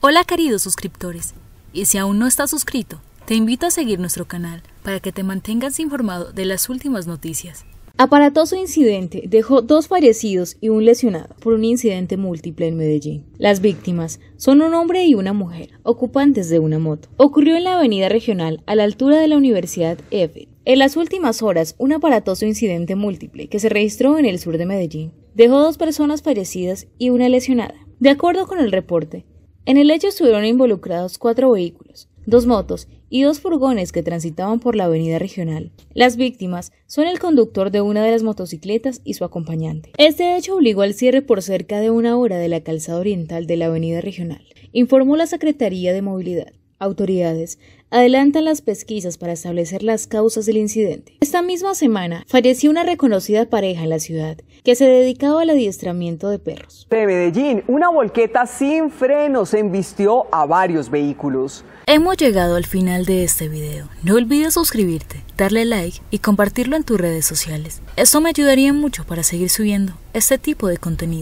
Hola queridos suscriptores, y si aún no estás suscrito, te invito a seguir nuestro canal para que te mantengas informado de las últimas noticias. Aparatoso incidente dejó dos fallecidos y un lesionado por un incidente múltiple en Medellín. Las víctimas son un hombre y una mujer, ocupantes de una moto. Ocurrió en la avenida regional a la altura de la Universidad EFE. En las últimas horas, un aparatoso incidente múltiple que se registró en el sur de Medellín dejó dos personas fallecidas y una lesionada. De acuerdo con el reporte, en el hecho estuvieron involucrados cuatro vehículos, dos motos y dos furgones que transitaban por la avenida regional. Las víctimas son el conductor de una de las motocicletas y su acompañante. Este hecho obligó al cierre por cerca de una hora de la calzada oriental de la avenida regional, informó la Secretaría de Movilidad. Autoridades adelantan las pesquisas para establecer las causas del incidente. Esta misma semana falleció una reconocida pareja en la ciudad que se dedicaba al adiestramiento de perros. De Medellín, una volqueta sin frenos embistió a varios vehículos. Hemos llegado al final de este video. No olvides suscribirte, darle like y compartirlo en tus redes sociales. Esto me ayudaría mucho para seguir subiendo este tipo de contenido.